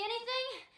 see anything?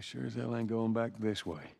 Sure as hell ain't going back this way.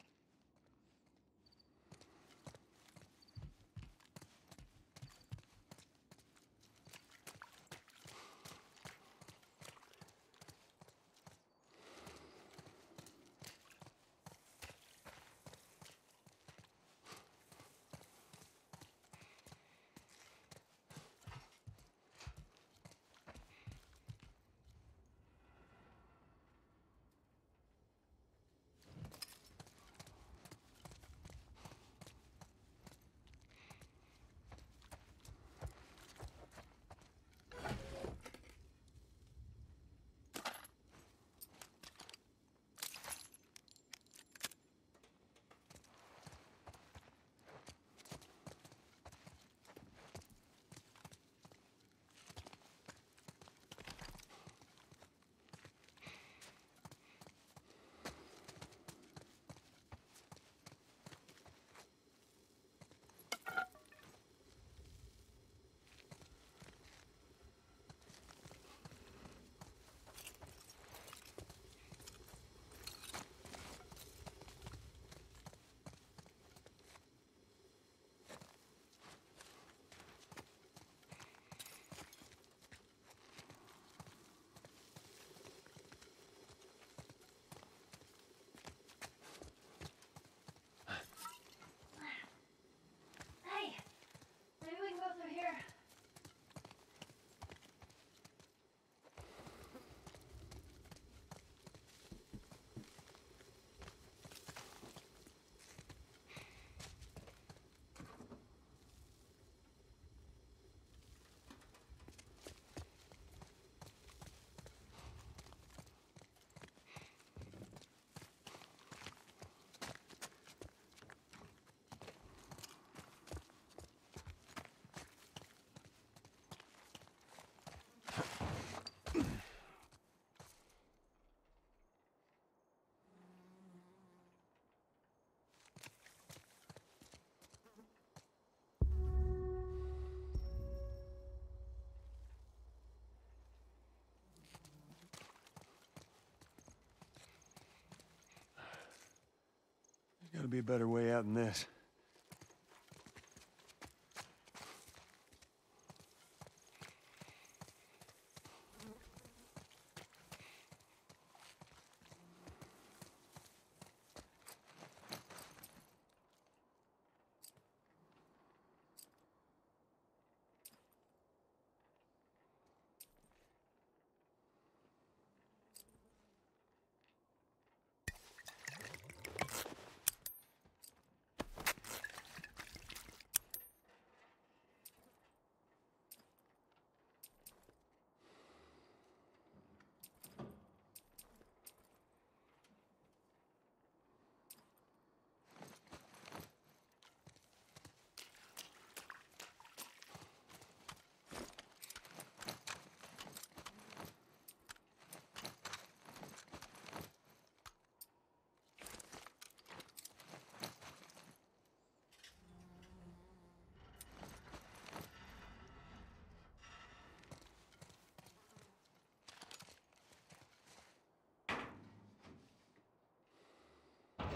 Gotta be a better way out than this.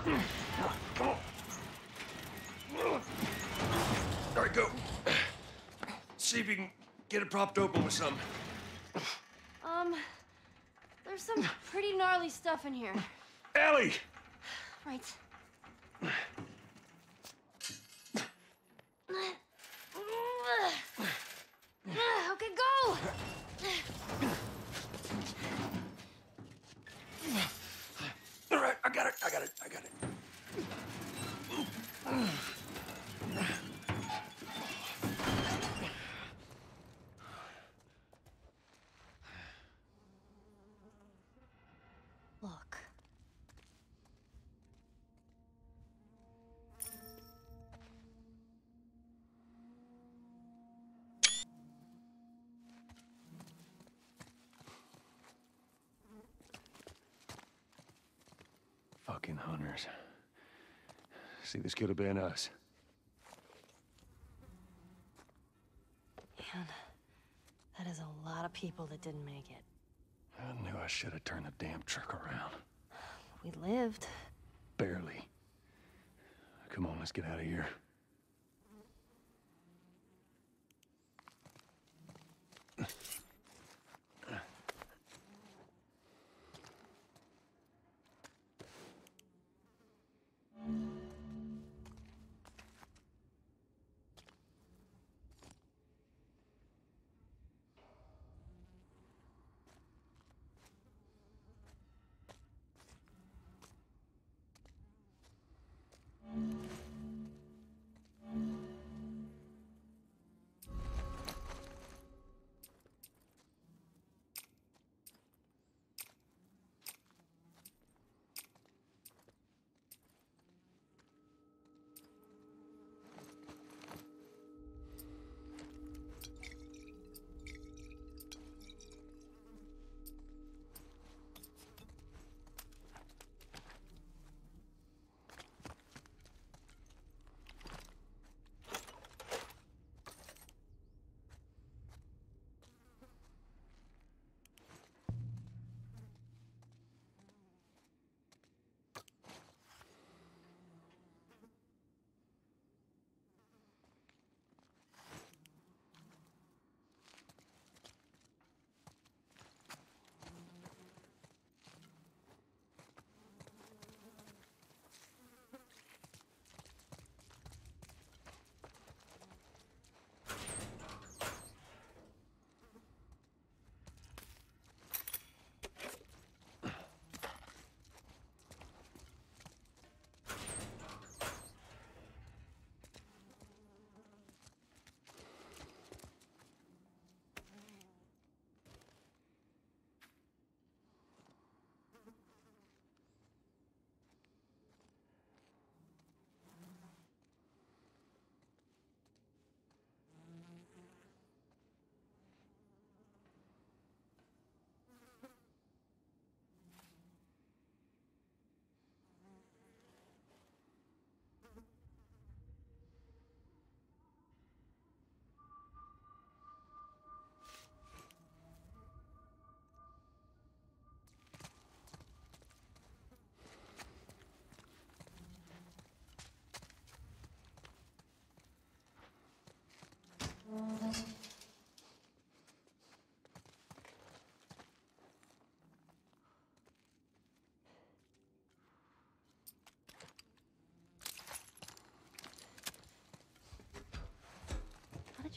All right, go. See if you can get it propped open with something. Um, there's some pretty gnarly stuff in here. Ellie! Right. Fucking hunters. See, this could have been us. Man, that is a lot of people that didn't make it. I knew I should have turned the damn truck around. We lived. Barely. Come on, let's get out of here.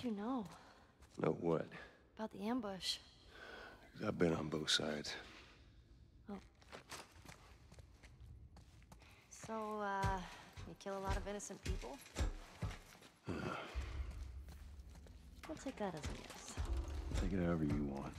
You know Know what? about the ambush? I've been on both sides. Oh. So, uh, you kill a lot of innocent people? I'll take that as a yes. Take it however you want.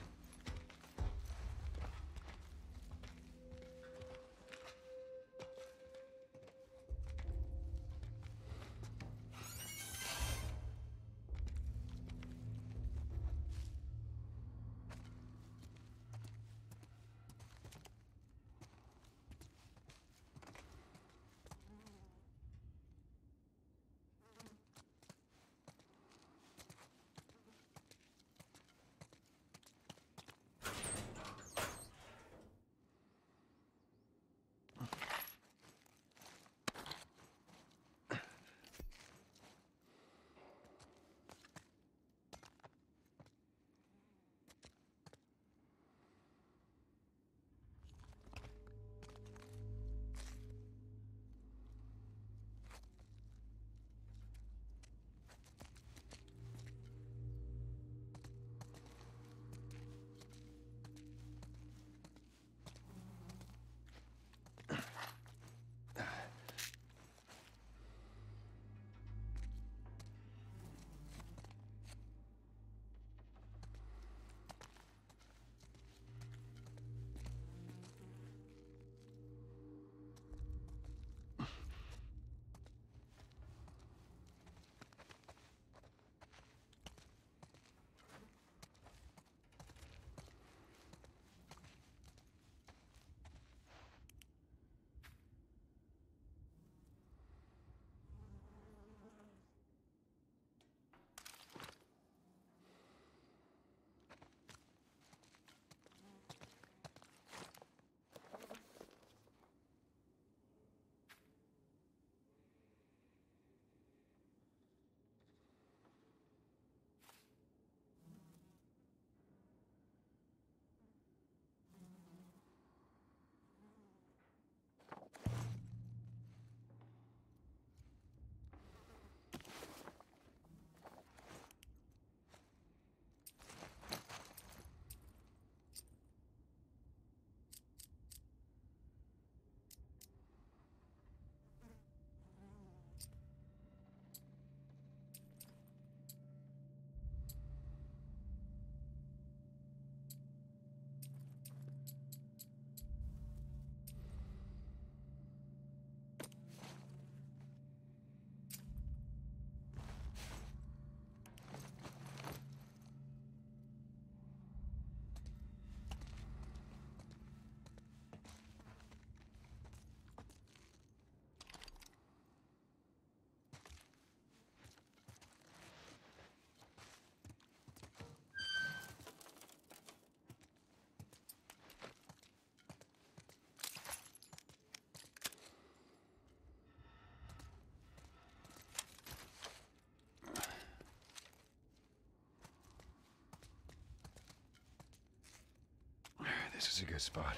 This is a good spot.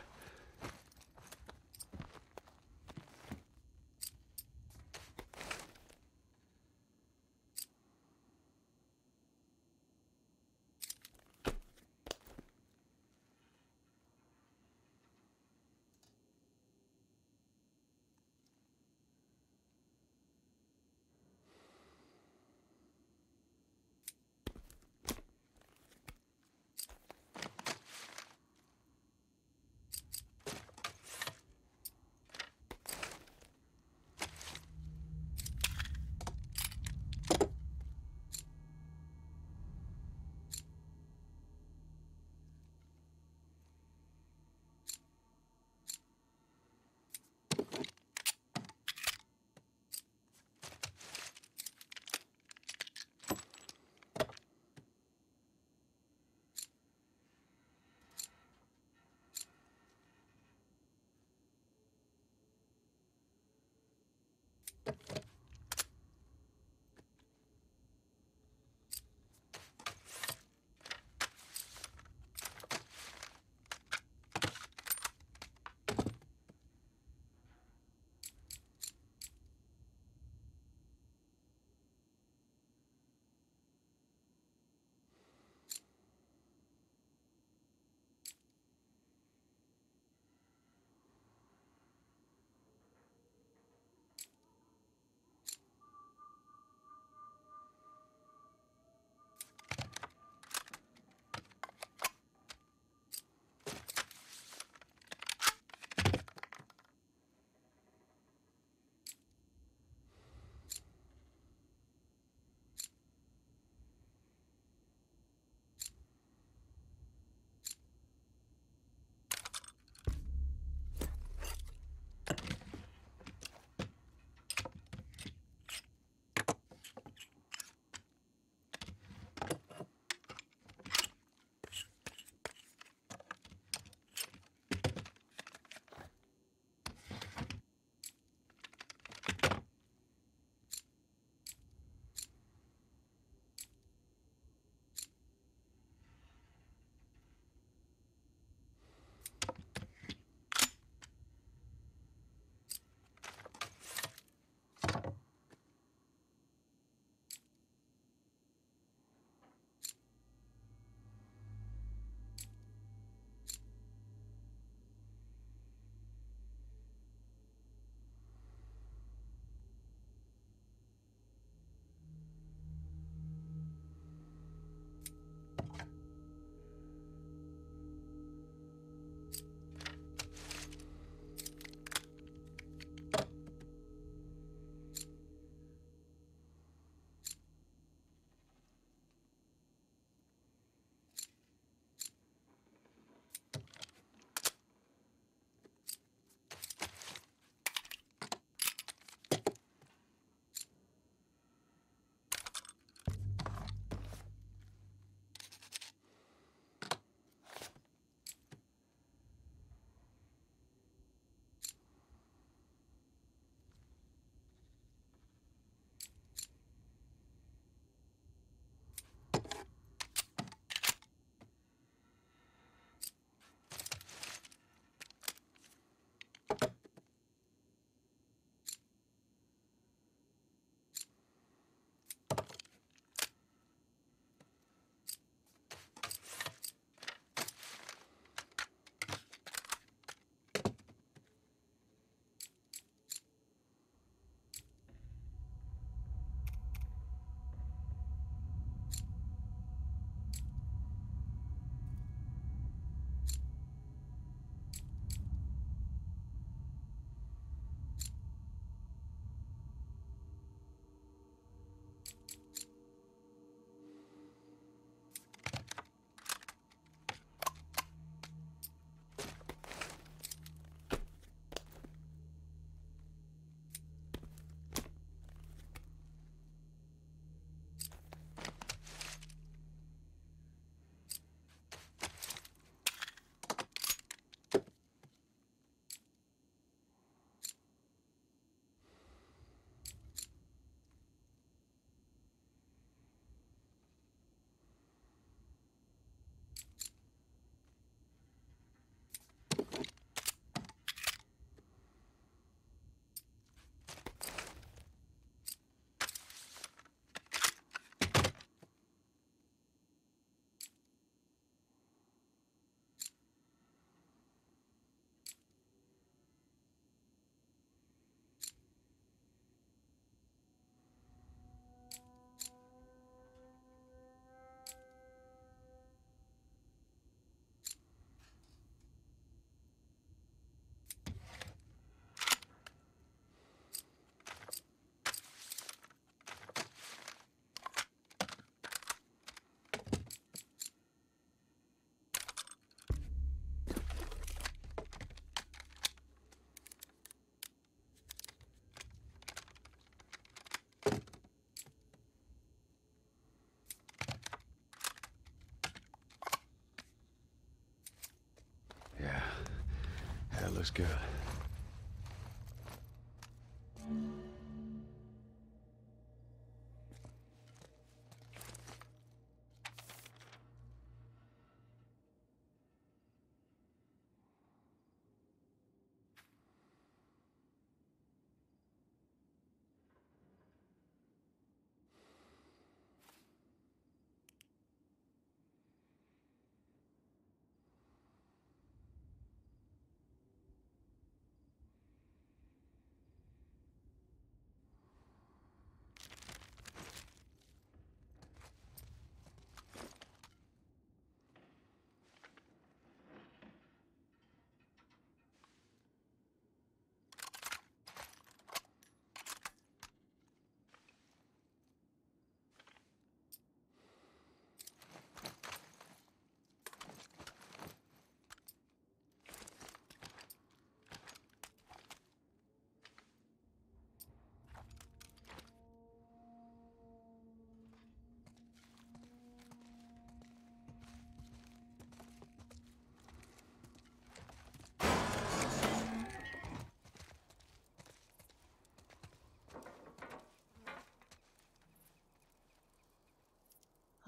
Looks good.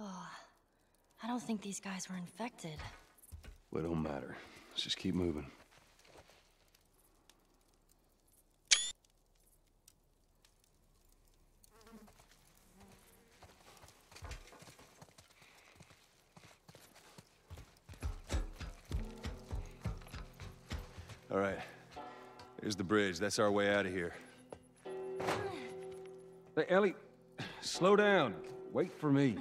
Oh, I don't think these guys were infected. Well, it don't matter. Let's just keep moving. All right. Here's the bridge. That's our way out of here. Hey, Ellie, slow down. Wait for me.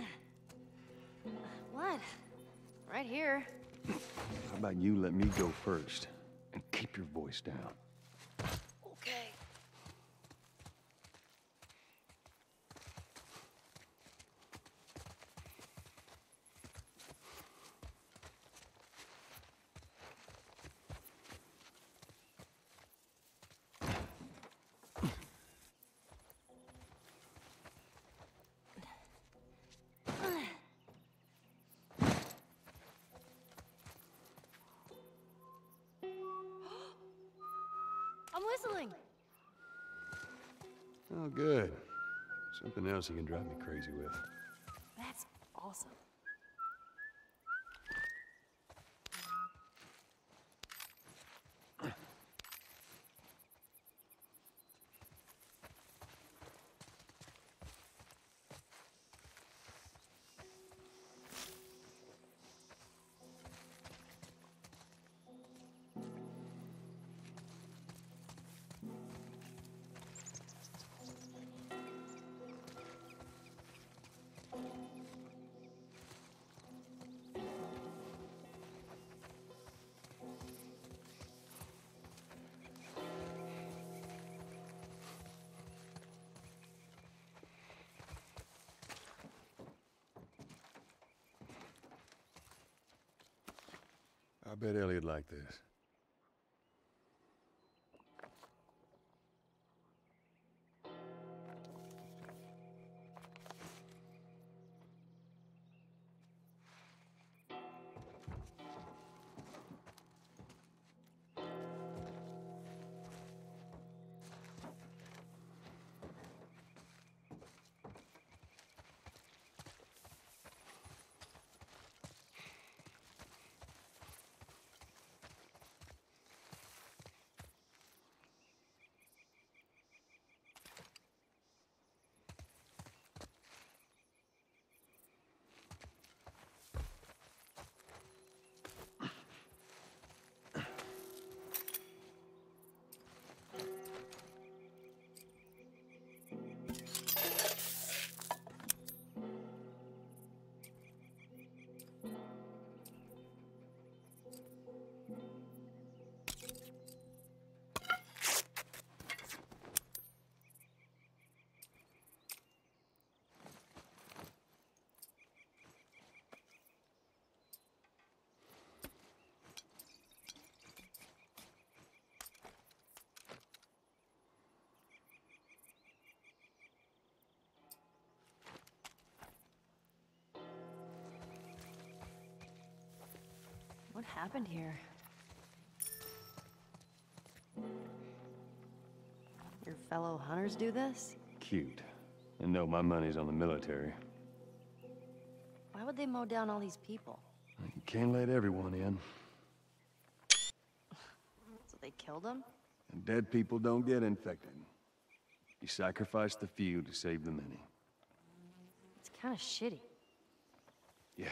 About you let me go first and keep your voice down? Else you can drive me crazy with. Bet Elliot liked this. happened here? Your fellow hunters do this? Cute. And no, my money's on the military. Why would they mow down all these people? You can't let everyone in. so they killed them? And dead people don't get infected. You sacrifice the few to save the many. It's kind of shitty. Yeah.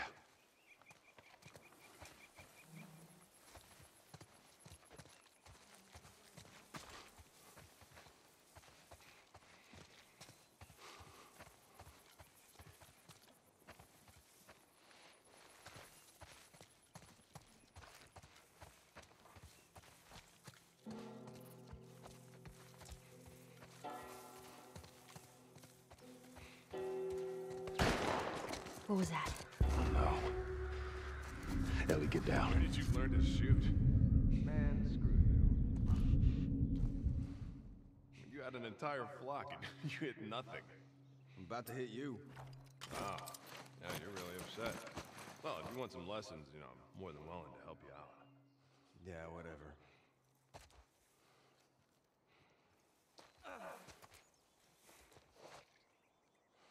Entire flock and you hit nothing. I'm about to hit you. Wow. Yeah, you're really upset. Well, if you want some lessons, you know, I'm more than willing to help you out. Yeah, whatever.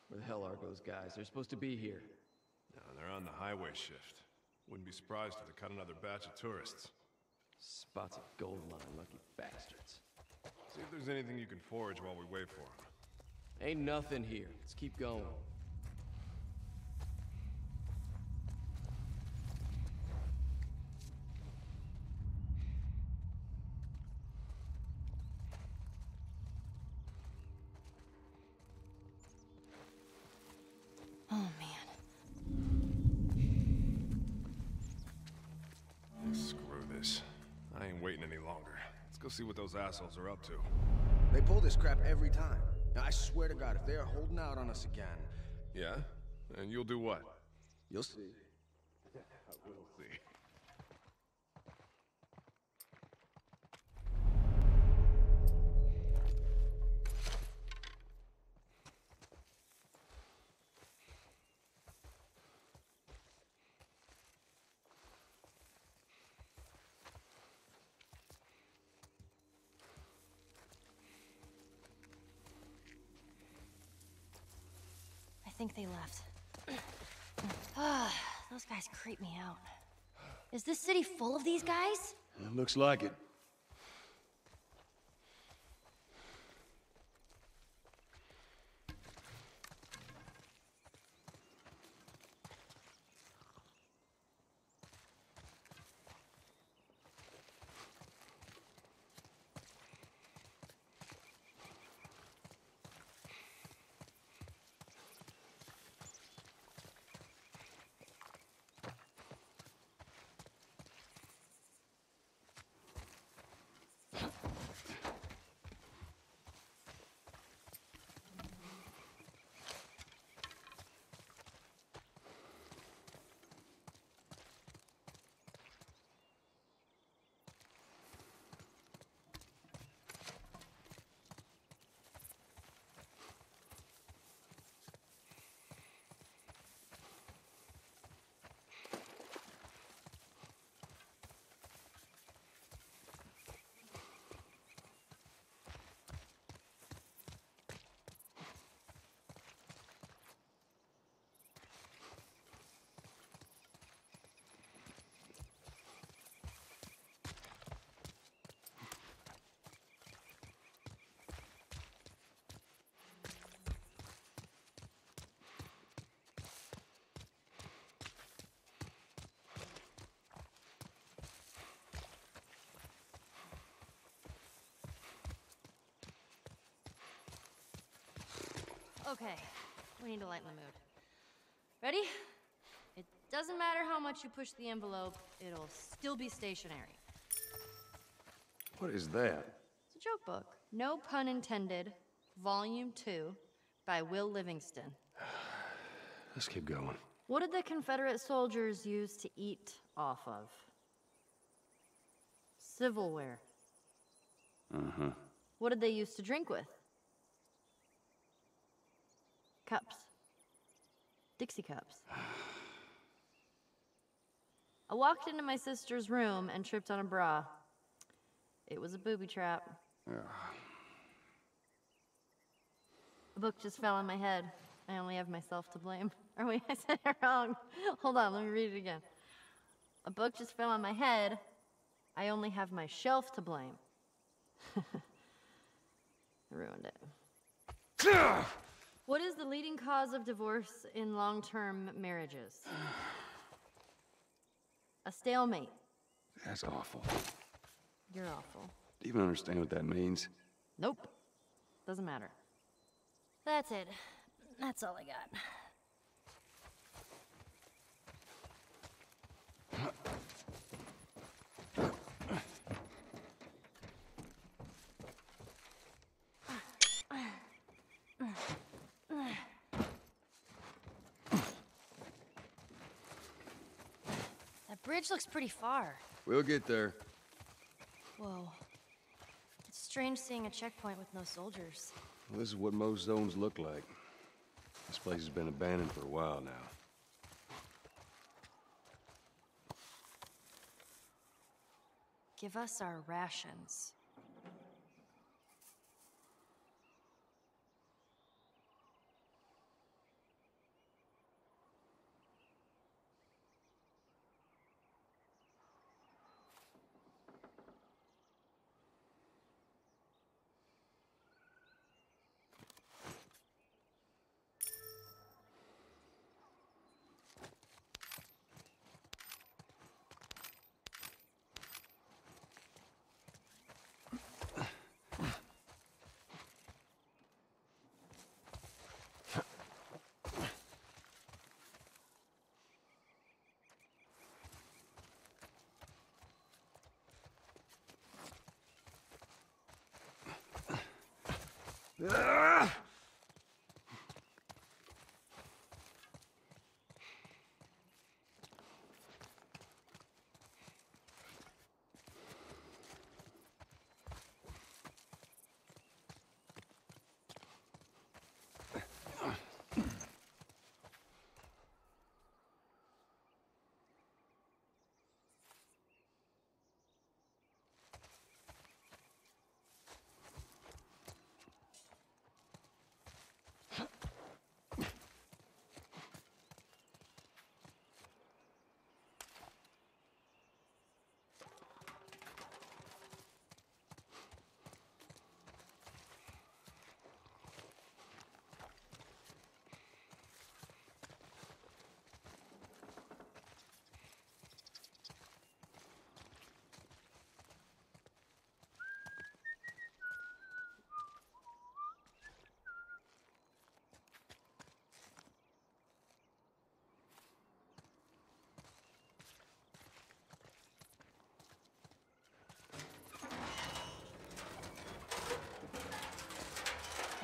Where the hell are those guys? They're supposed to be here. No, they're on the highway shift. Wouldn't be surprised if they cut another batch of tourists. Spots of gold mine, lucky bastards. See if there's anything you can forage while we wait for them. Ain't nothing here. Let's keep going. Oh, man. Screw this. I ain't waiting any longer. Let's go see what those assholes are up to. They pull this crap every time. Now, I swear to God, if they are holding out on us again, Yeah? And you'll do what? you'll see. We'll see. Creep me out. Is this city full of these guys? It looks like it. Okay, we need to lighten the mood. Ready? It doesn't matter how much you push the envelope, it'll still be stationary. What is that? It's a joke book. No pun intended. Volume 2 by Will Livingston. Let's keep going. What did the Confederate soldiers use to eat off of? Civilware. Uh huh. What did they use to drink with? Cups. Dixie cups. I walked into my sister's room and tripped on a bra. It was a booby trap. A book just fell on my head. I only have myself to blame. Or wait, I said it wrong. Hold on, let me read it again. A book just fell on my head. I only have my shelf to blame. I ruined it. What is the leading cause of divorce in long term marriages? A stalemate. That's awful. You're awful. Do you even understand what that means? Nope. Doesn't matter. That's it. That's all I got. That bridge looks pretty far. We'll get there. Whoa. It's strange seeing a checkpoint with no soldiers. Well, this is what most zones look like. This place has been abandoned for a while now. Give us our rations. I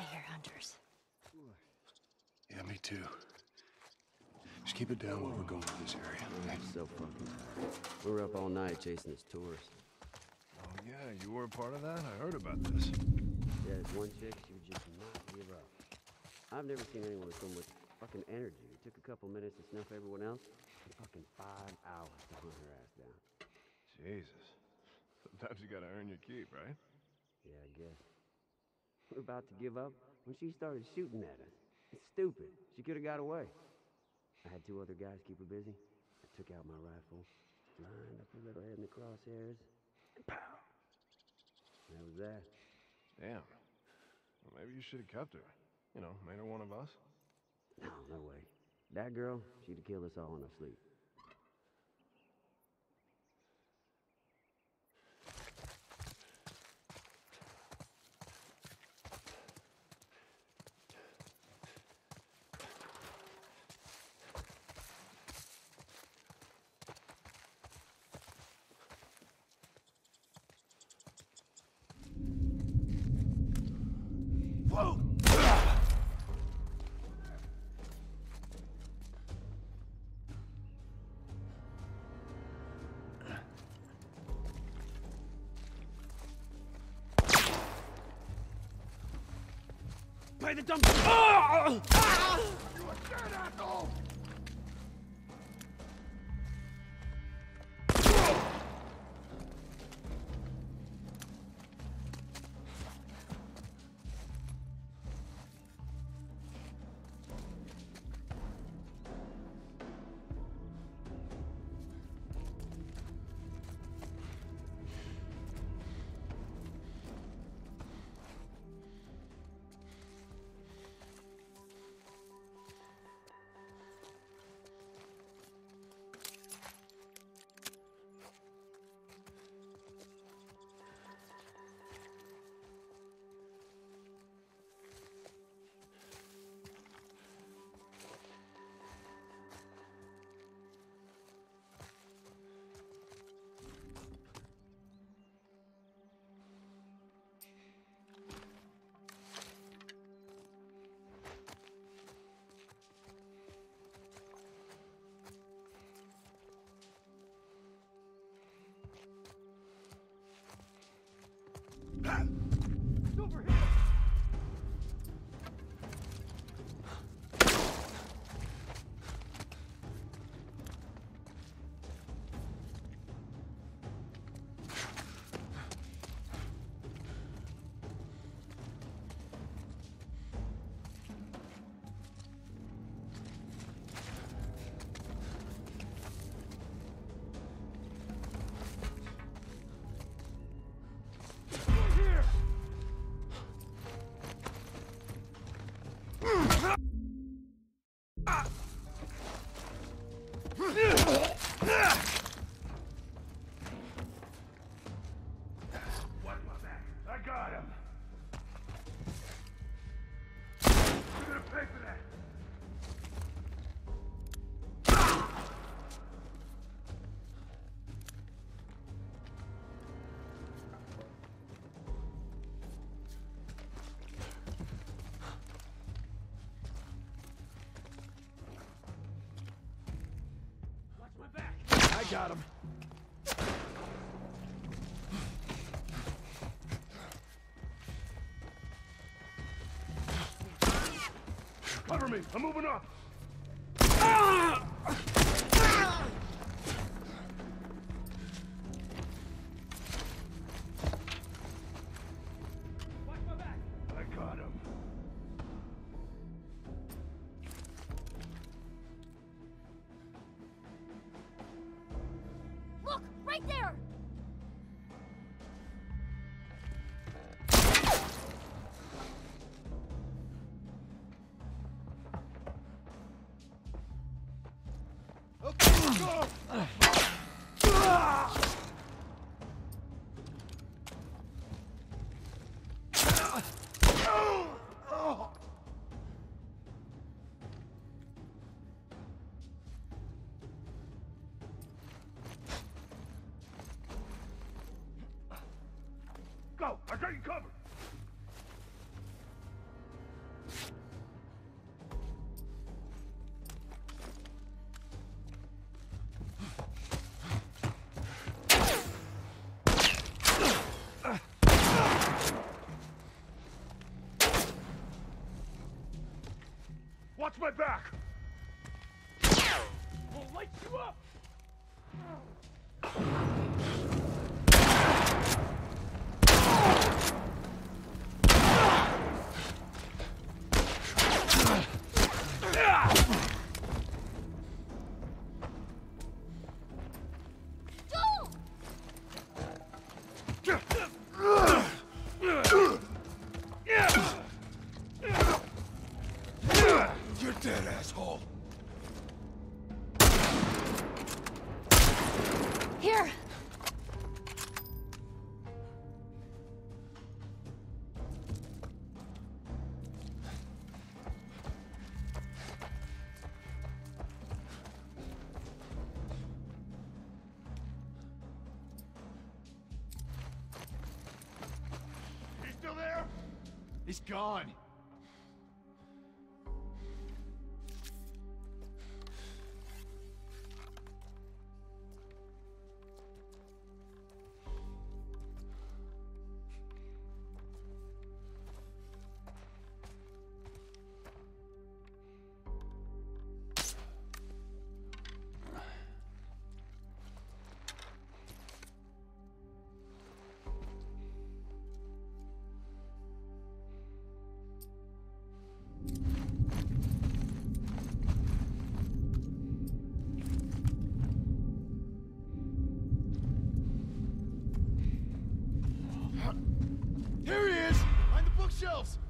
hear hunters. Yeah, me too. Just keep it down while we're going through this area. I'm so fucking. We were up all night chasing this tourist. Oh, yeah, you were a part of that? I heard about this. Yeah, this one chick, she would just not give up. I've never seen anyone with so much fucking energy. It took a couple minutes to snuff everyone else, and fucking five hours to hunt her ass down. Jesus. Sometimes you gotta earn your keep, right? Yeah, I guess. We're about to give up when she started shooting at us. It's stupid. She could have got away. I had two other guys keep her busy. I took out my rifle, lined up her little head in the crosshairs, and pow! That was that. Damn. Well, maybe you should have kept her. You know, made her one of us. No, no way. That girl, she'd have killed us all in our sleep. Dumb. Oh! There Got him. Cover me. I'm moving up. Right there! Watch my back! We'll light you up! gone. shelves!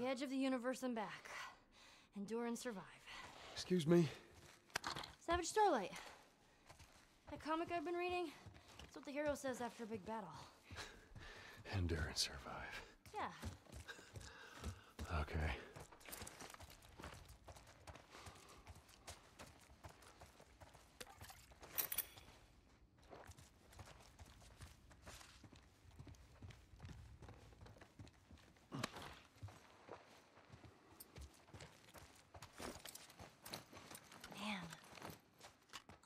The edge of the universe and back. Endure and survive. Excuse me? Savage Starlight. That comic I've been reading? That's what the hero says after a big battle. Endure and survive. Yeah. Okay. Man.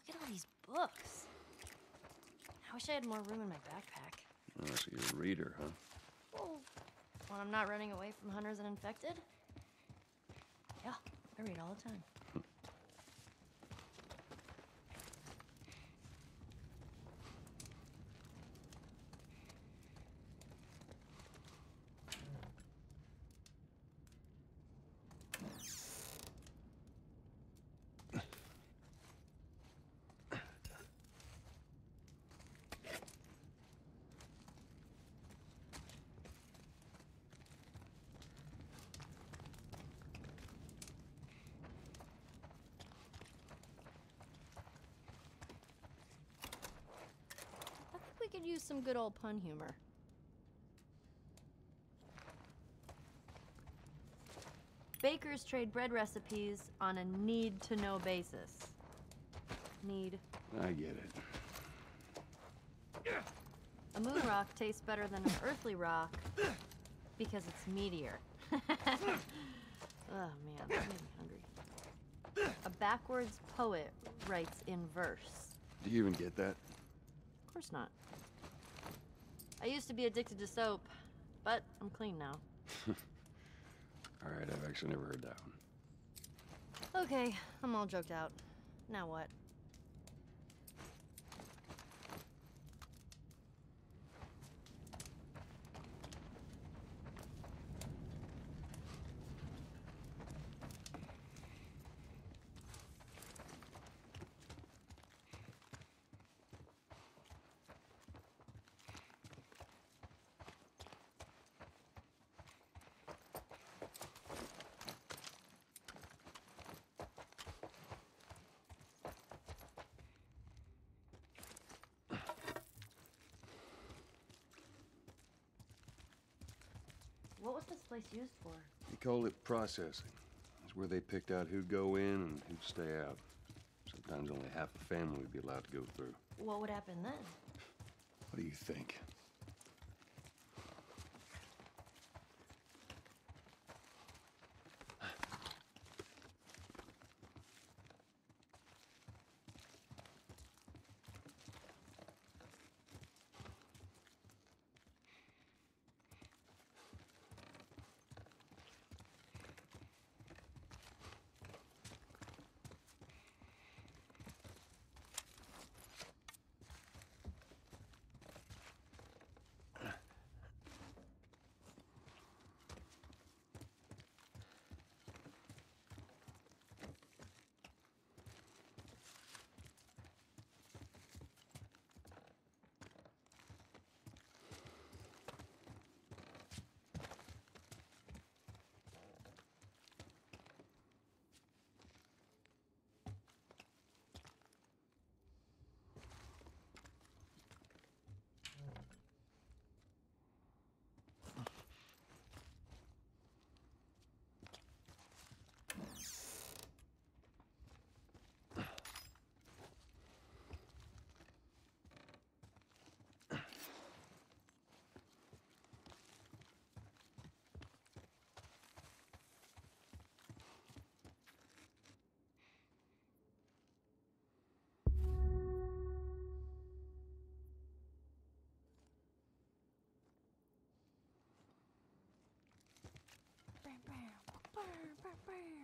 Look at all these books. I wish I had more room in my backpack. Oh, so you're a reader, huh? Well, when I'm not running away from hunters and infected? Yeah, I read all the time. I think we could use some good old pun humor. Bakers trade bread recipes on a need to know basis. Knead. I get it. A moon rock tastes better than an earthly rock because it's meteor. oh man, that made me hungry. A backwards poet writes in verse. Do you even get that? Of course not. I used to be addicted to soap, but I'm clean now. All right, I've actually never heard that one. Okay, I'm all joked out. Now what? What was this place used for? They call it processing. It's where they picked out who'd go in and who'd stay out. Sometimes only half a family would be allowed to go through. What would happen then? What do you think? Bam.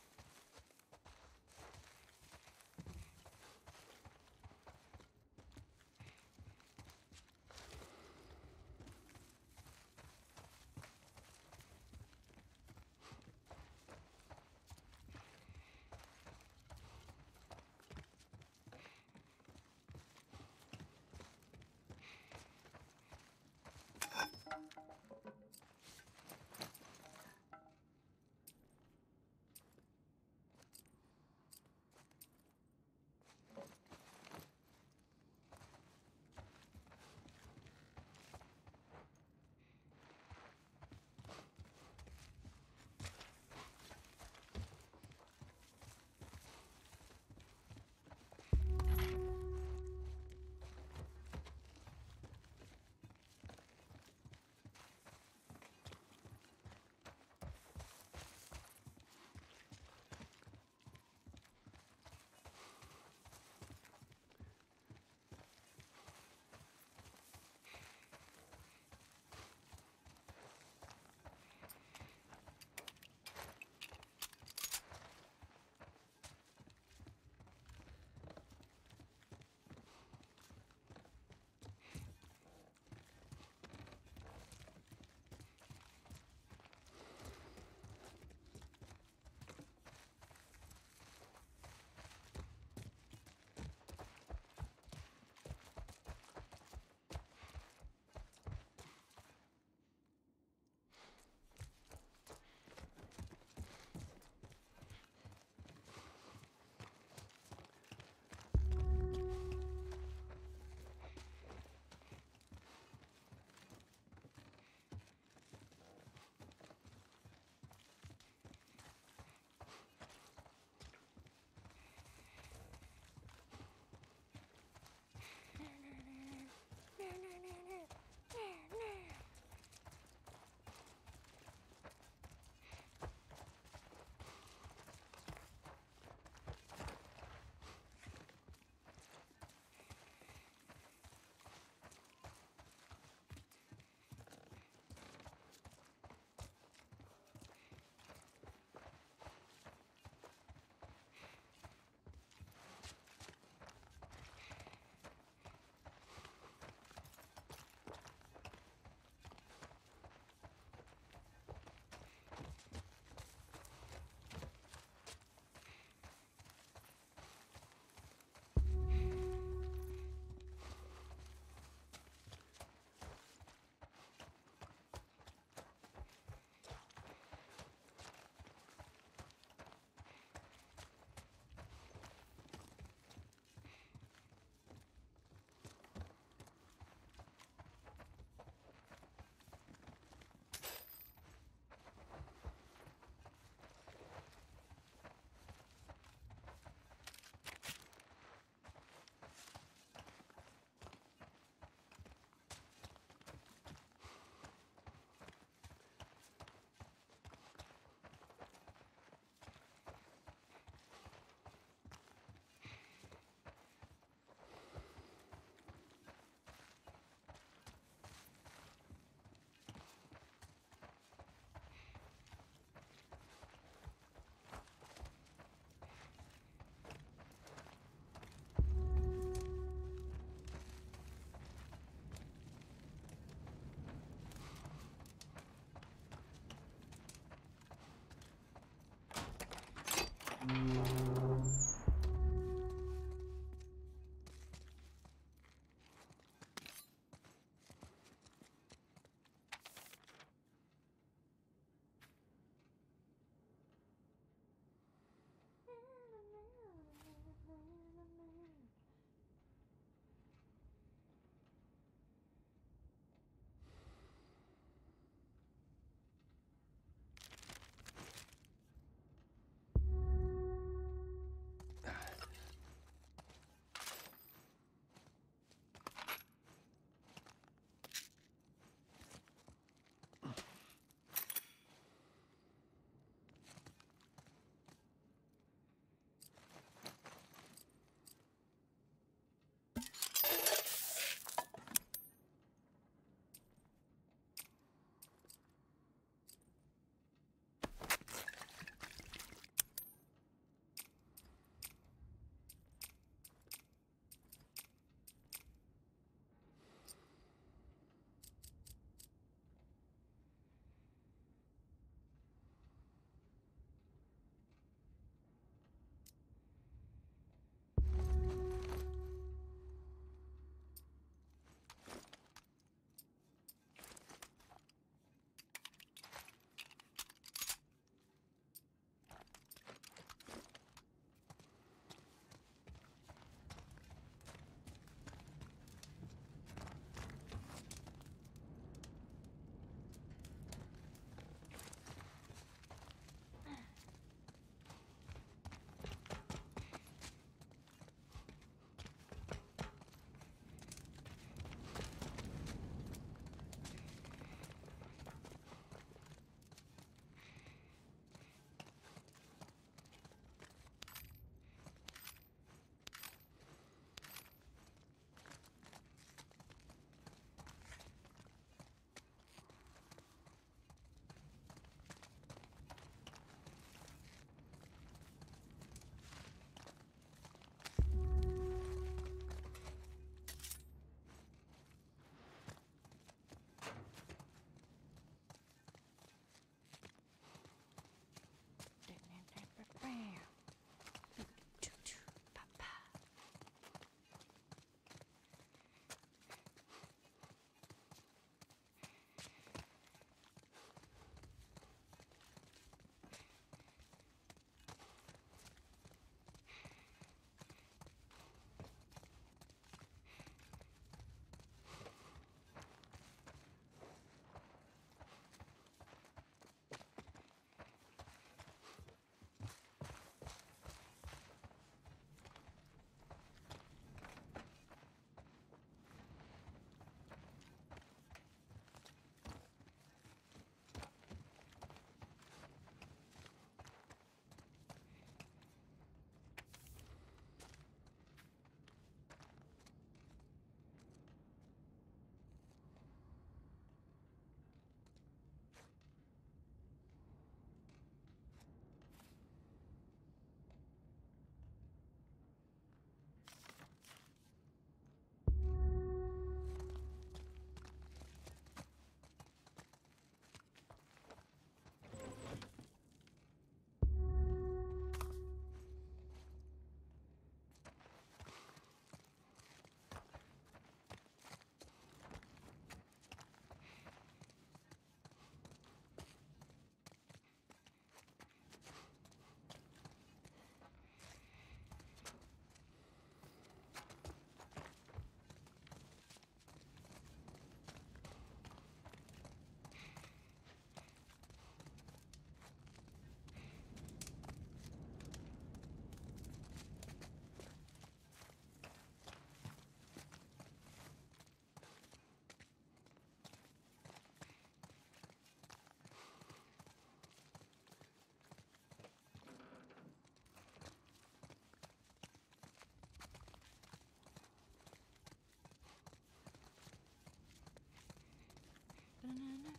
Da-na-na-na.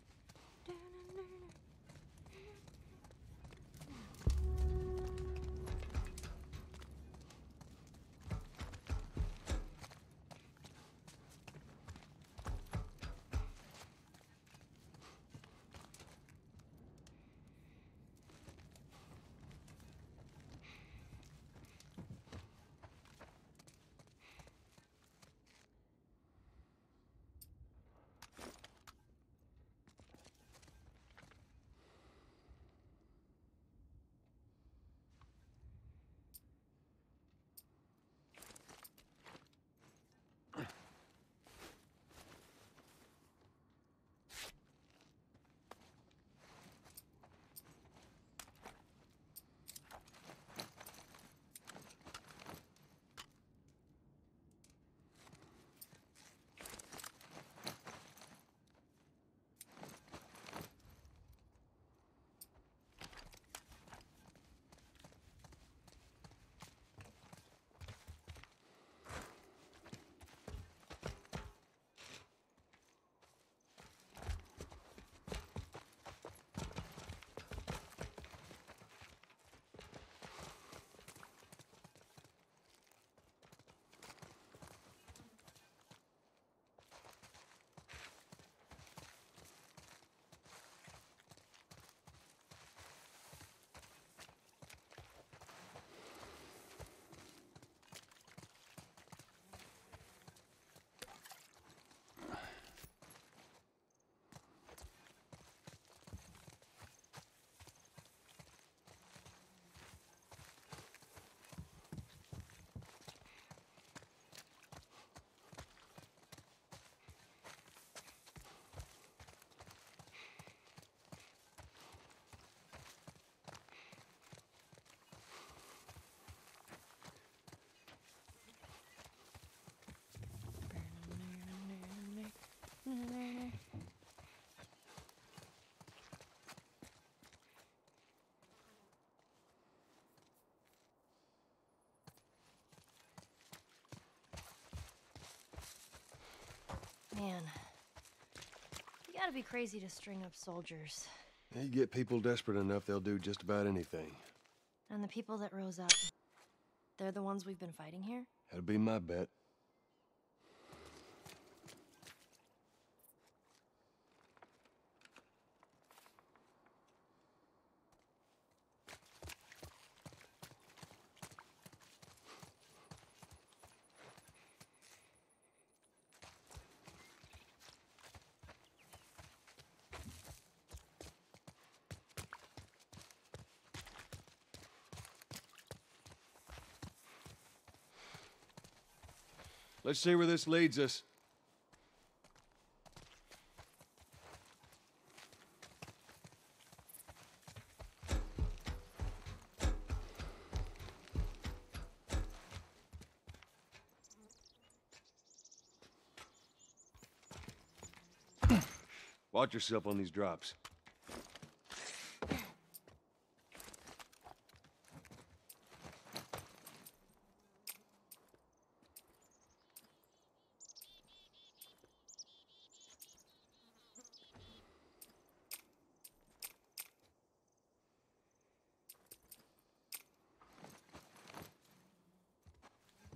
Da-na-na-na. Man, you gotta be crazy to string up soldiers. You get people desperate enough, they'll do just about anything. And the people that rose up, they're the ones we've been fighting here? That'd be my bet. Let's see where this leads us. Watch yourself on these drops.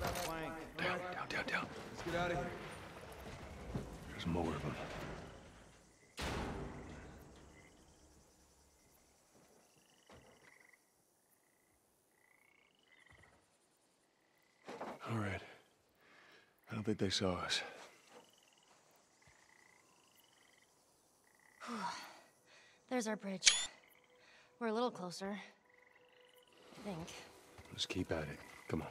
Down, down, down. Let's get out of here. There's more of them. All right. I don't think they saw us. There's our bridge. We're a little closer. I think. Let's keep at it. Come on.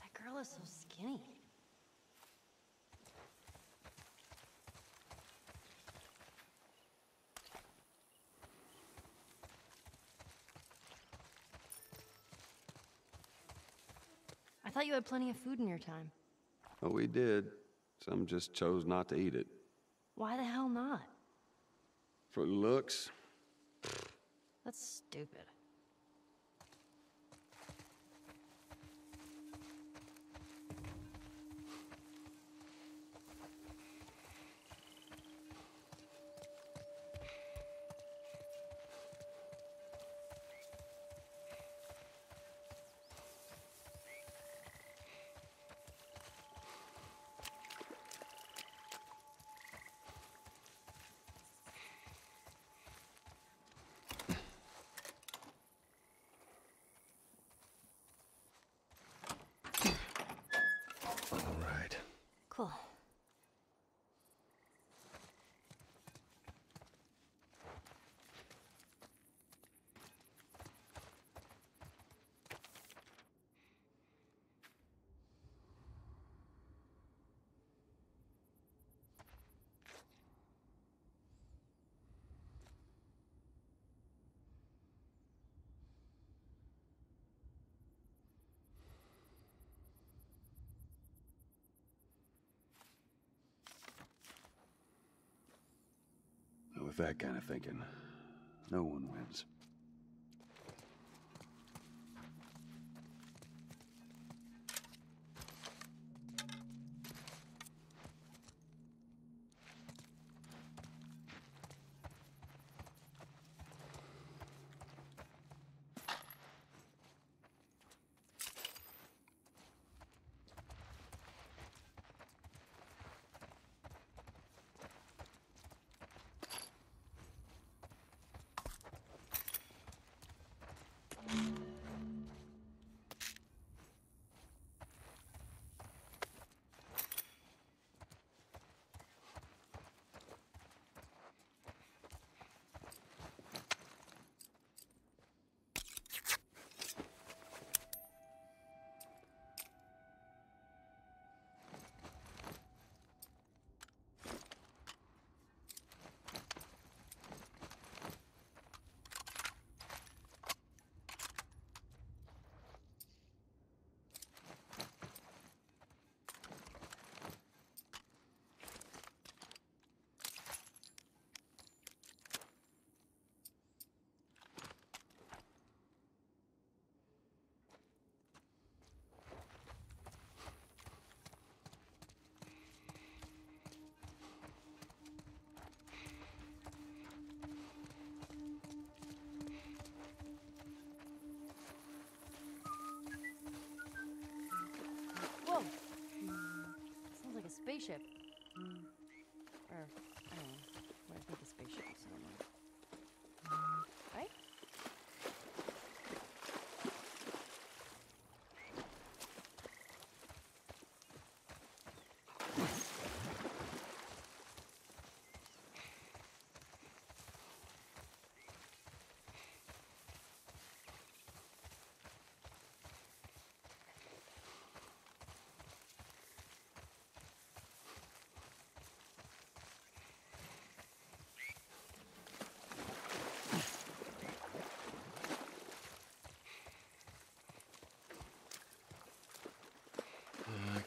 That girl is so skinny. I thought you had plenty of food in your time. Oh, we did. Some just chose not to eat it. Why the hell not? For looks, That's stupid. all right. Cool. With that kind of thinking, no one wins. spaceship.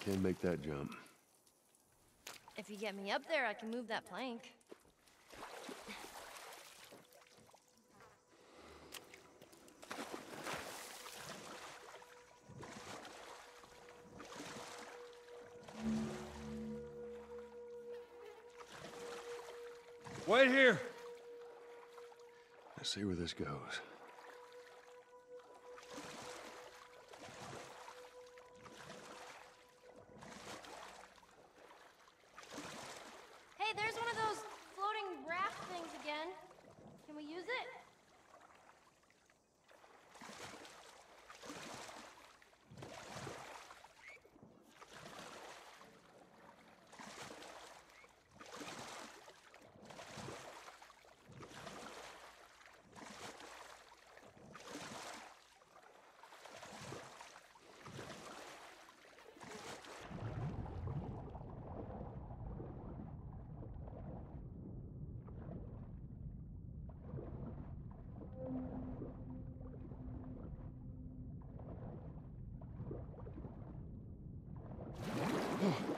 Can't make that jump. If you get me up there, I can move that plank. Wait here. Let's see where this goes. Hey, there's one of those floating raft things again. Can we use it? What the hell? Oh, Oh,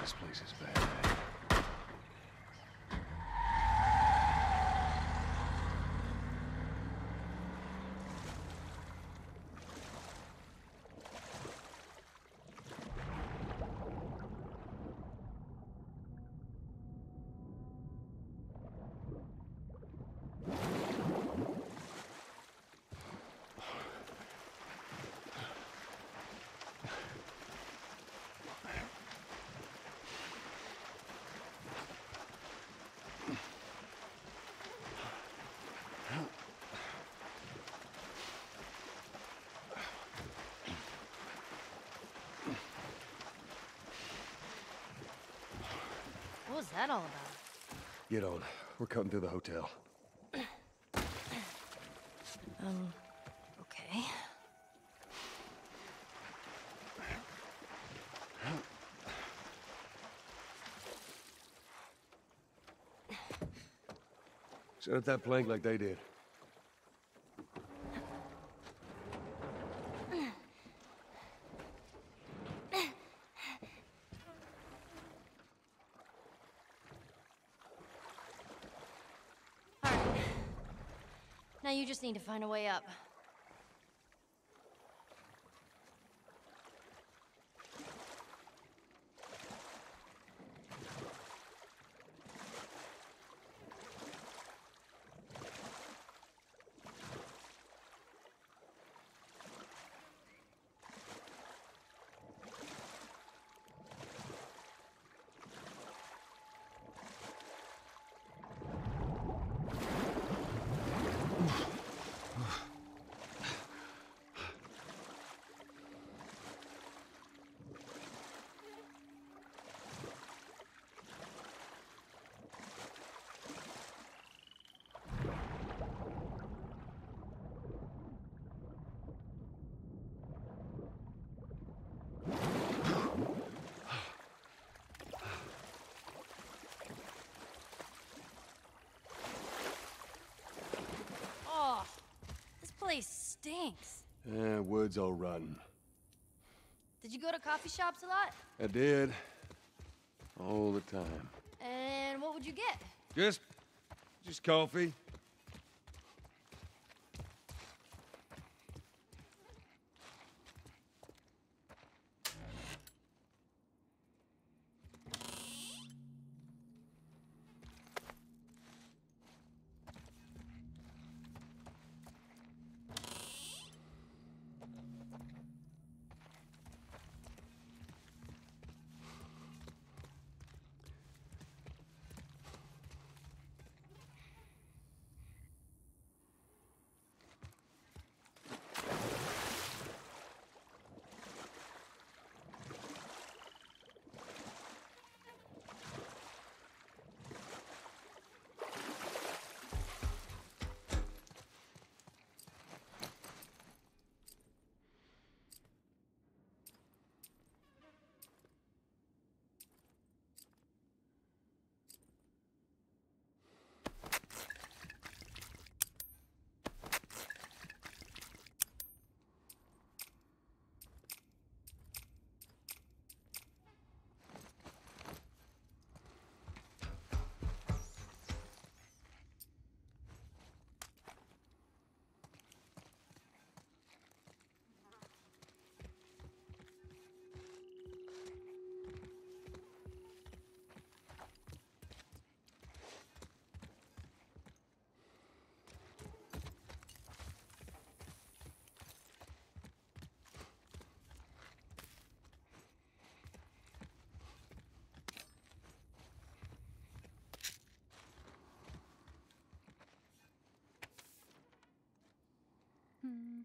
this place is bad. What was that all about? Get on. We're cutting through the hotel. Um, okay. Set up that plank like they did. Just need to find a way up. Oh, this place stinks. Eh, wood's all rotten. Did you go to coffee shops a lot? I did. All the time. And what would you get? Just, just coffee.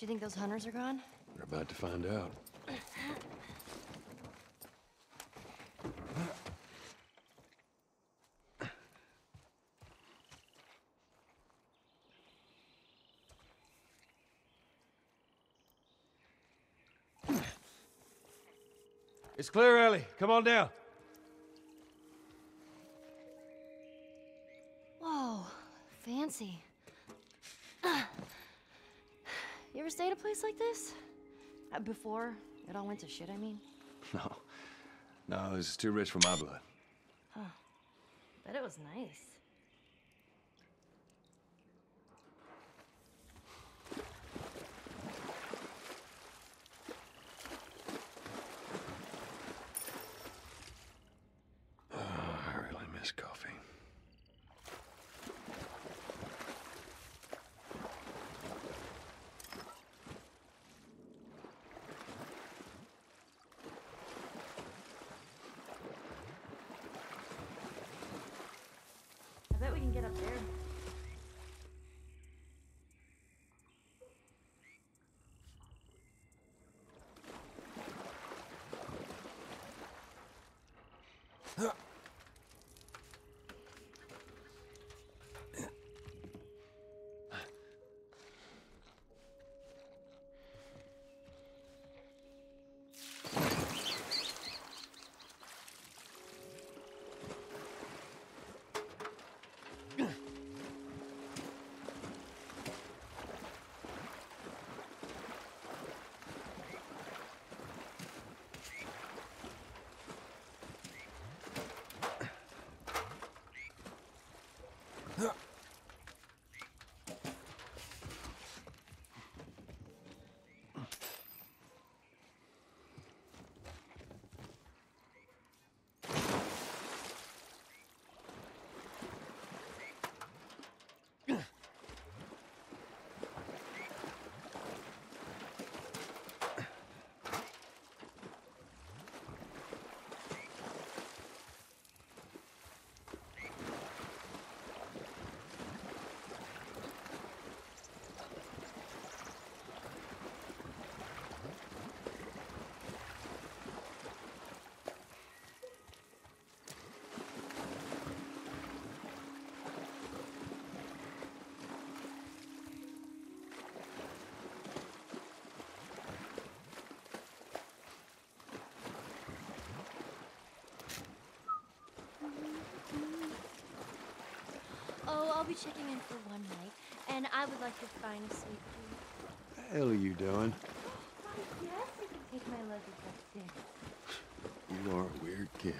Do you think those hunters are gone? We're about to find out. It's clear, Ellie. Come on down. Whoa, fancy. You ever stay at a place like this? Uh, before it all went to shit, I mean. No. No, this is too rich for my blood. Bet it was nice. I really miss coffee. I bet we can get up there. Huh. Oh, I'll be checking in for one night, and I would like to find a sweet treat. The hell are you doing? Yes, I can take my luggage upstairs. You are a weird kid.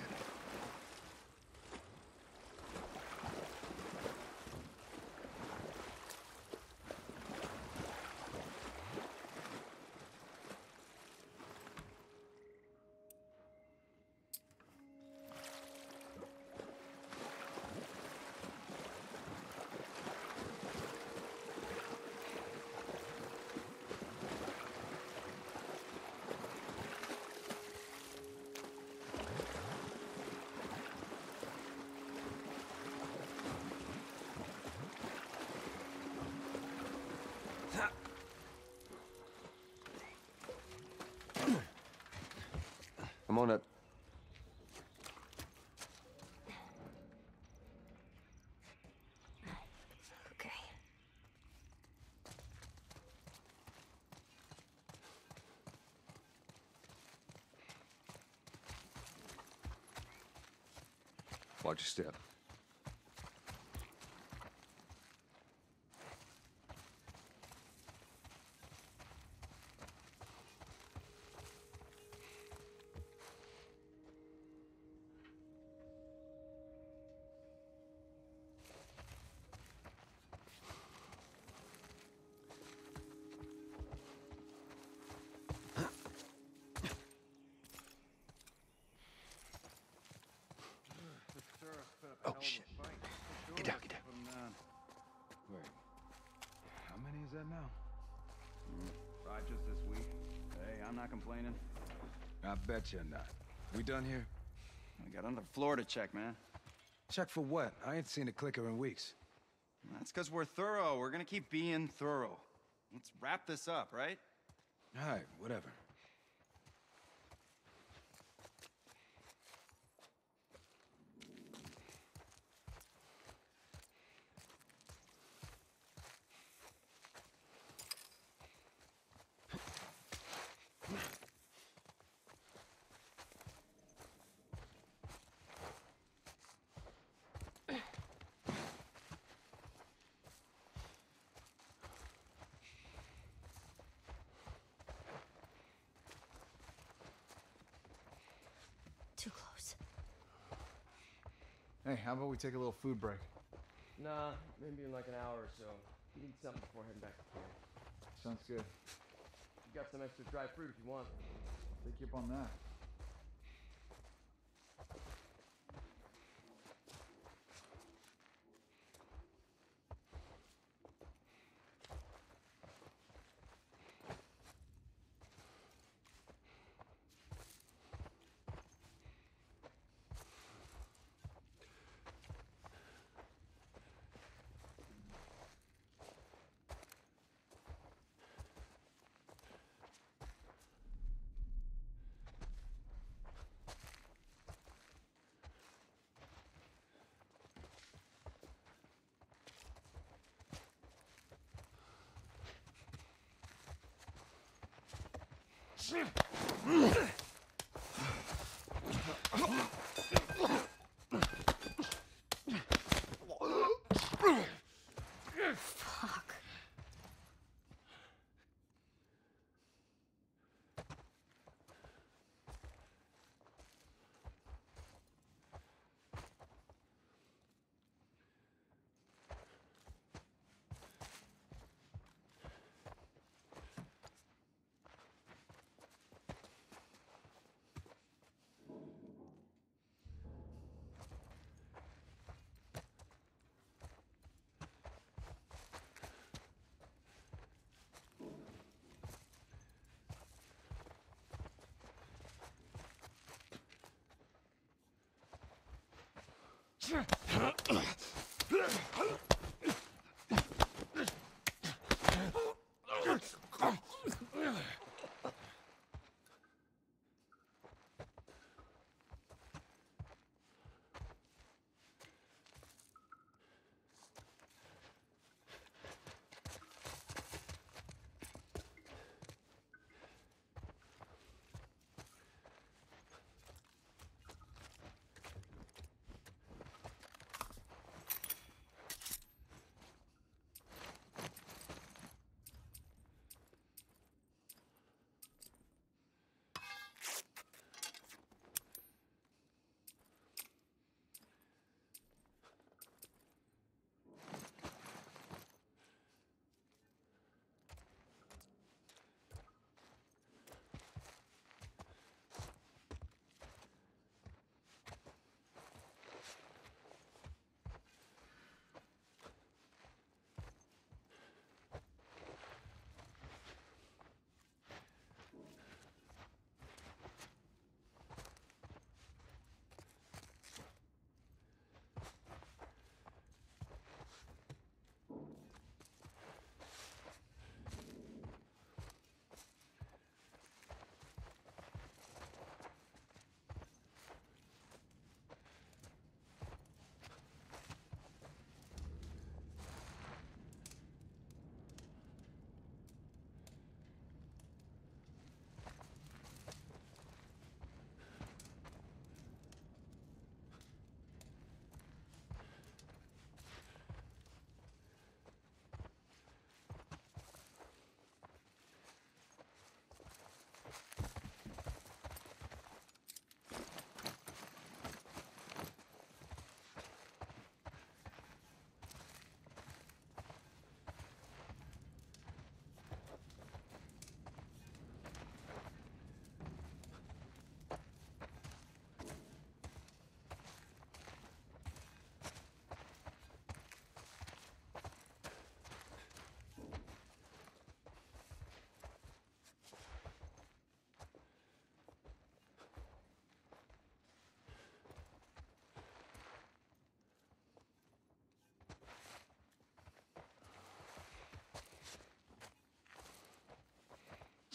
I'm on it. Okay. Watch your step. Oh, shit. Get down, get down. Wait, how many is that now? Five just this week. Hey, I'm not complaining. I bet you're not. We done here? We got another floor to check, man. Check for what? I ain't seen a clicker in weeks. That's because we're thorough. We're gonna keep being thorough. Let's wrap this up, right? All right, whatever. How about we take a little food break? Nah, maybe in like an hour or so. You need something before heading back to camp. Sounds good. You got some extra dry fruit if you want. Take you up on that. Fuck. Huh?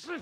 Up.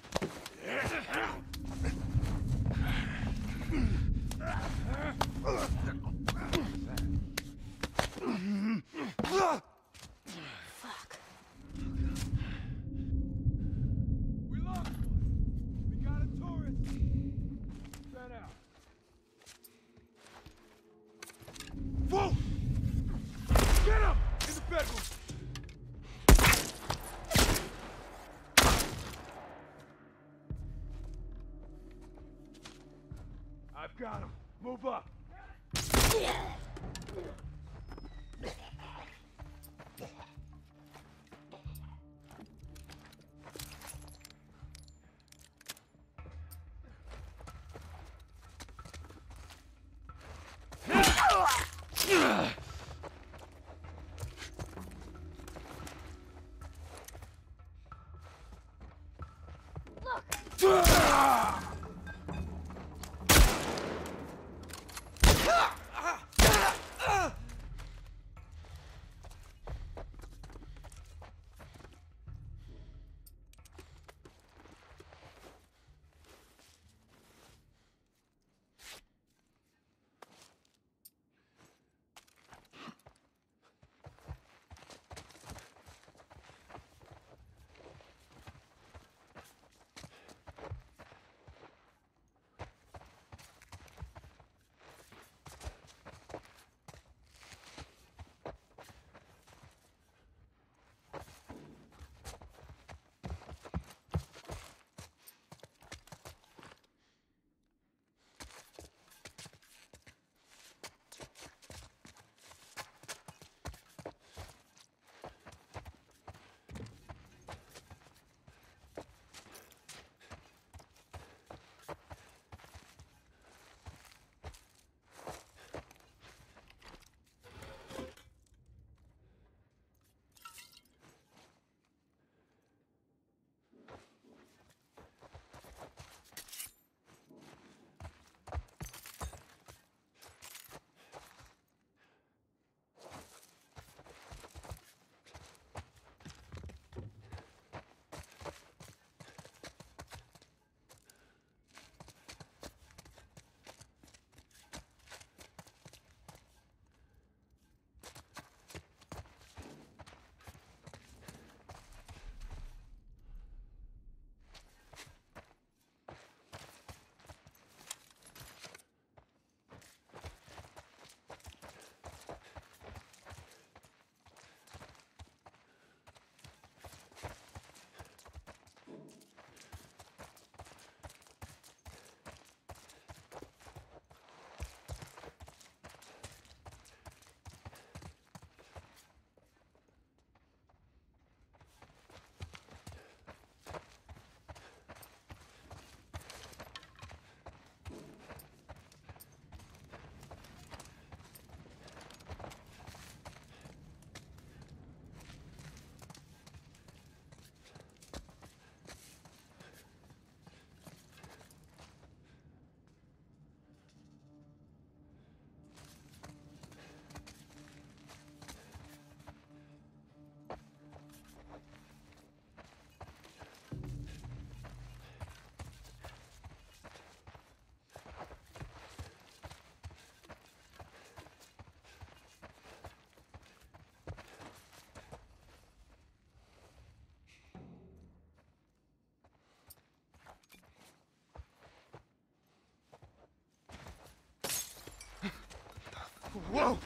Whoa!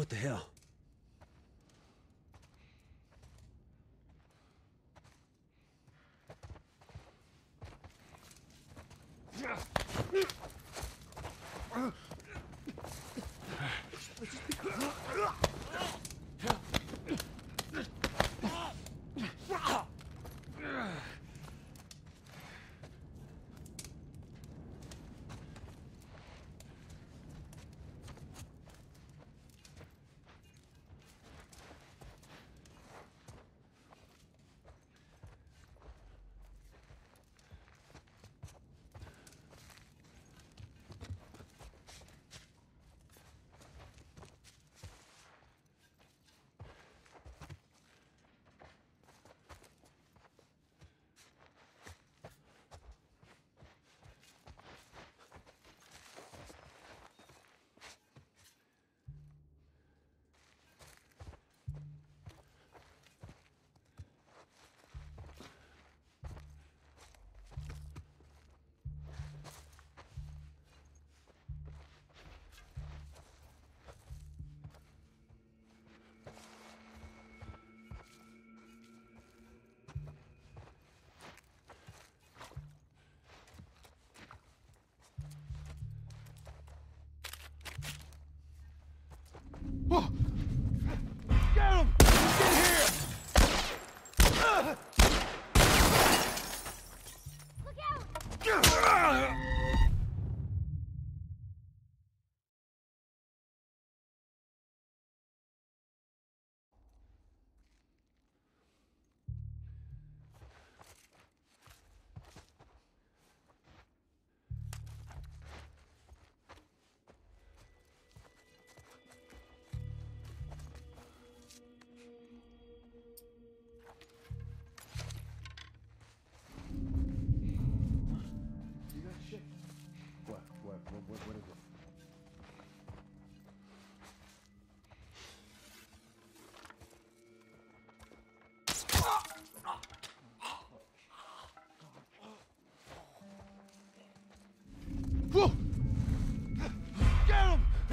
What the hell?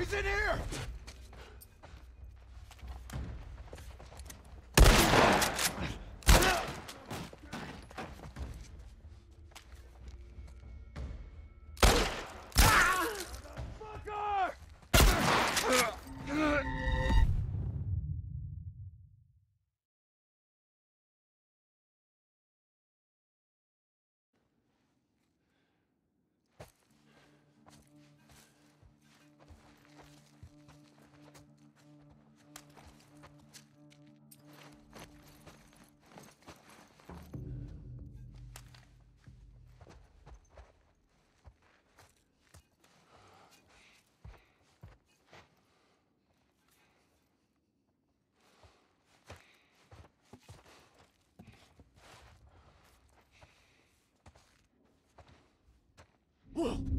He's in here! Come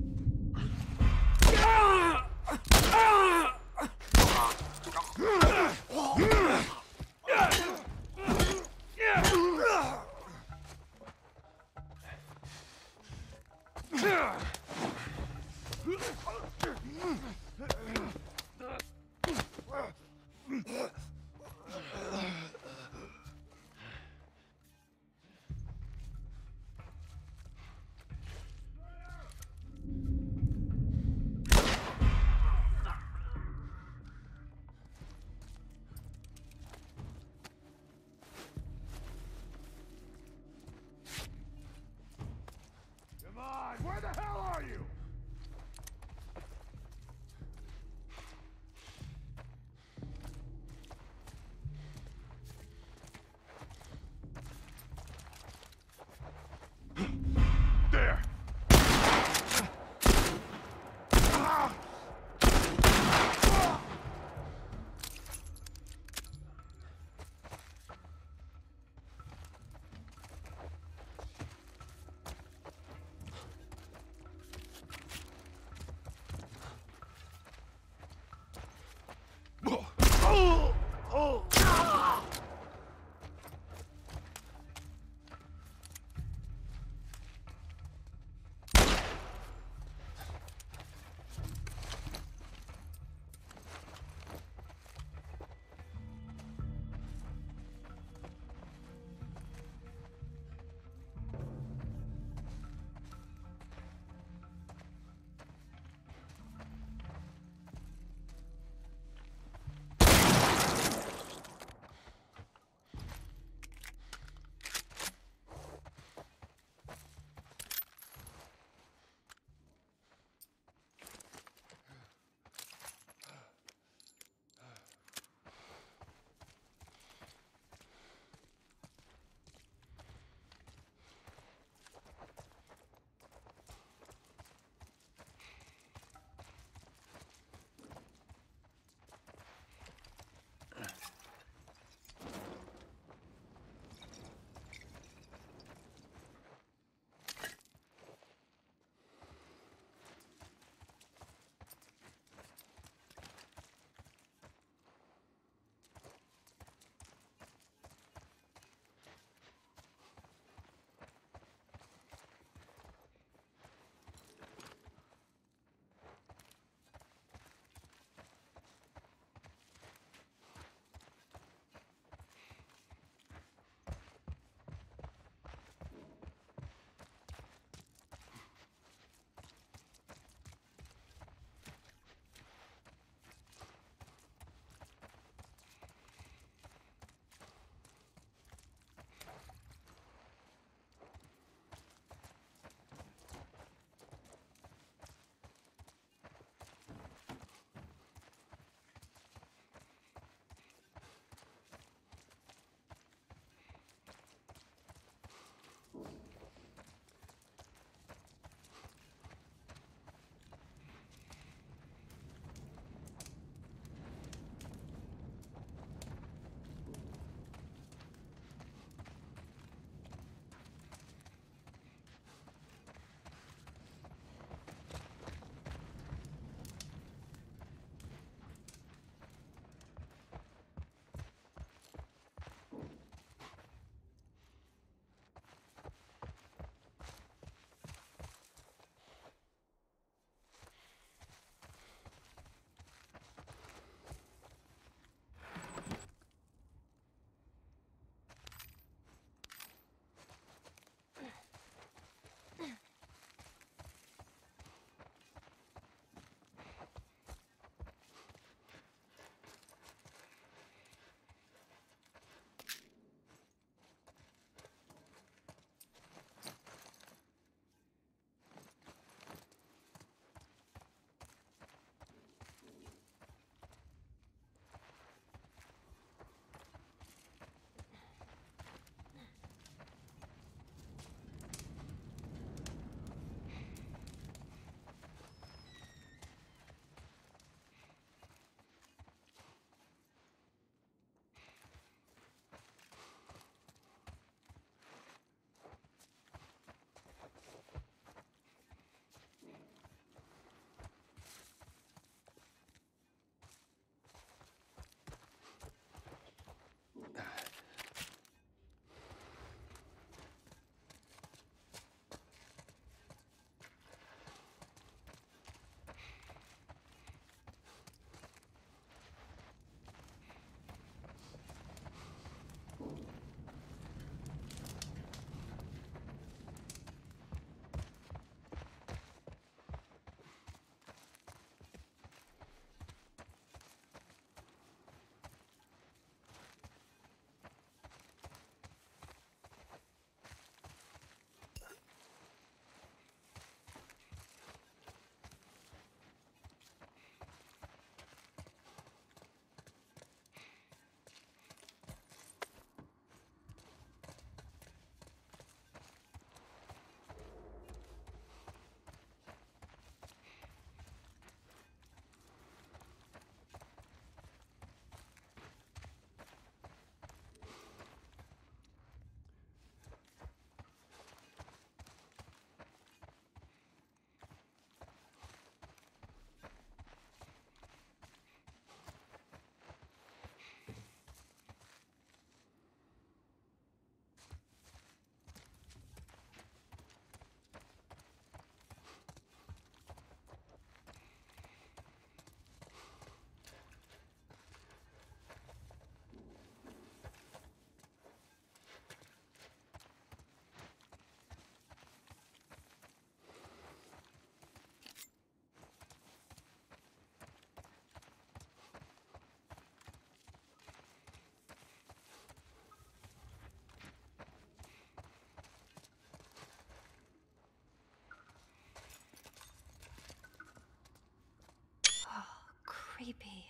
creepy.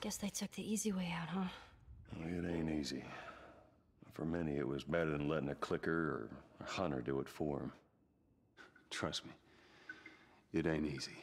Guess they took the easy way out, huh? Well, it ain't easy. For many, it was better than letting a clicker or a hunter do it for them. Trust me, it ain't easy.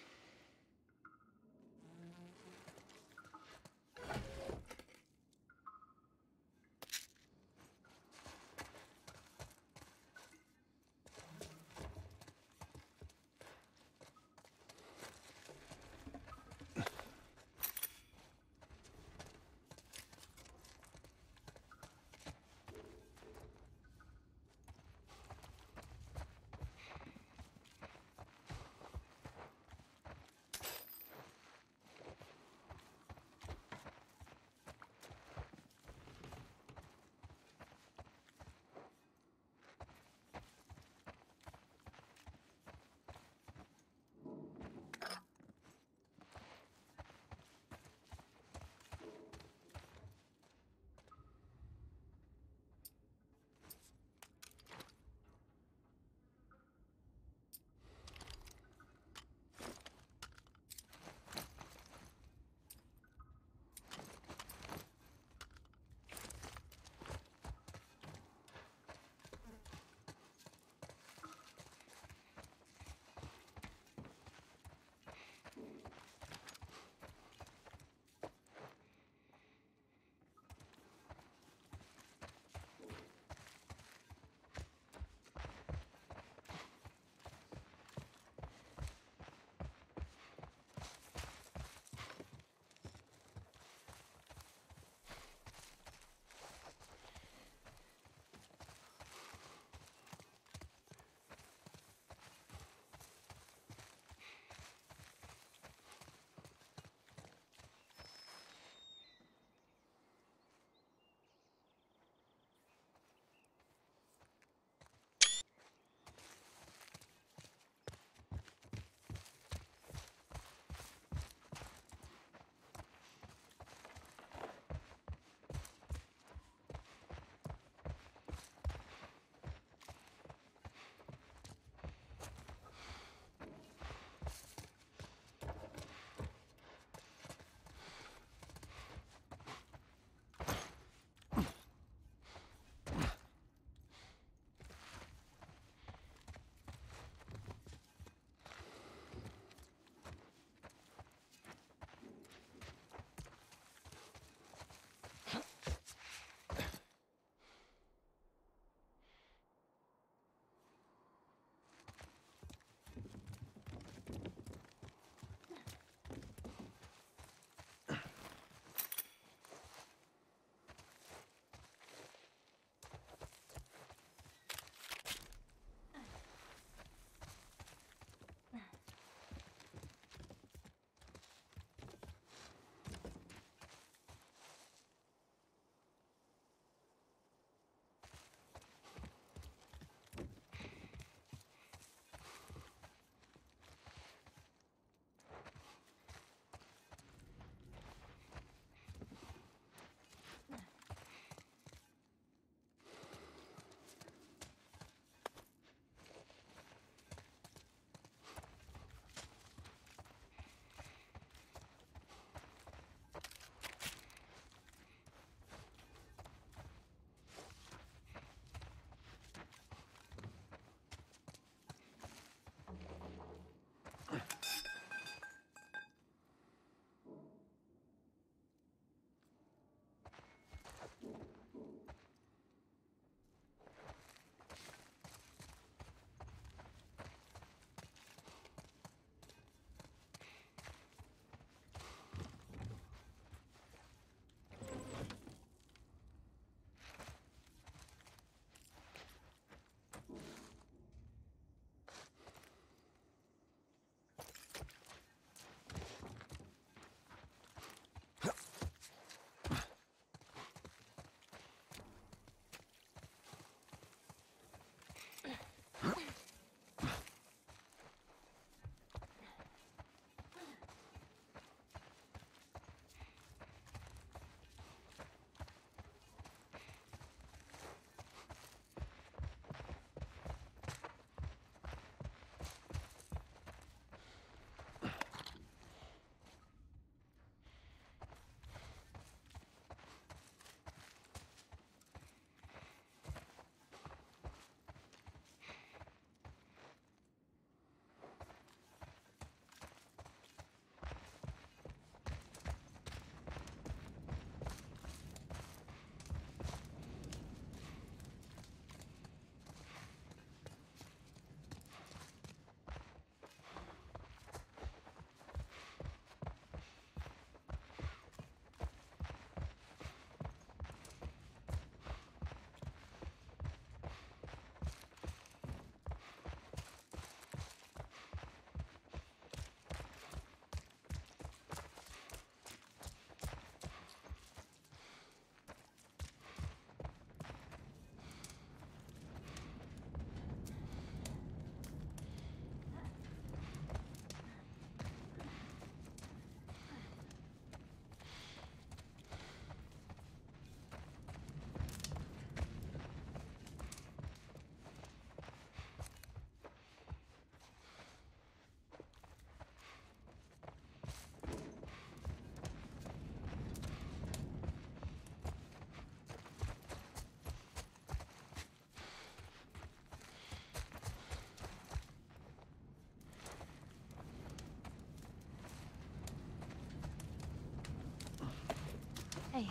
Hey,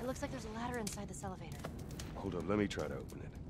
it looks like there's a ladder inside this elevator. Hold up, let me try to open it.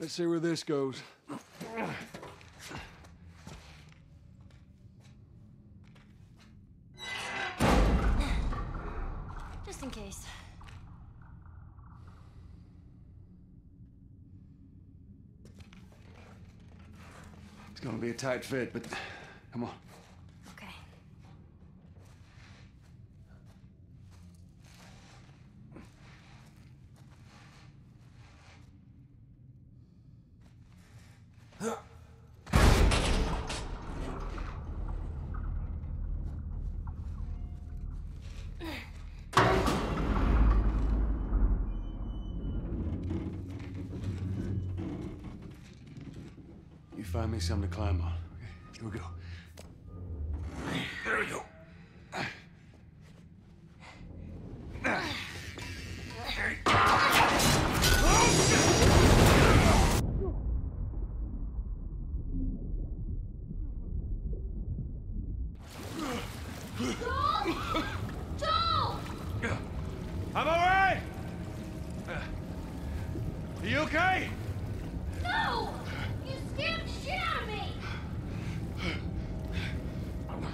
Let's see where this goes. Just in case. It's gonna be a tight fit, but come on. Me something to climb on. Okay, here we go. There we go. Joel! I'm all right. Are you okay? No! You scared the shit out of me! I'm gonna,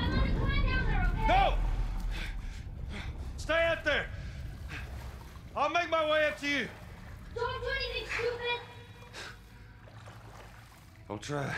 I'm gonna climb down there, okay? No! Stay up there. I'll make my way up to you. Don't do anything stupid! I'll try.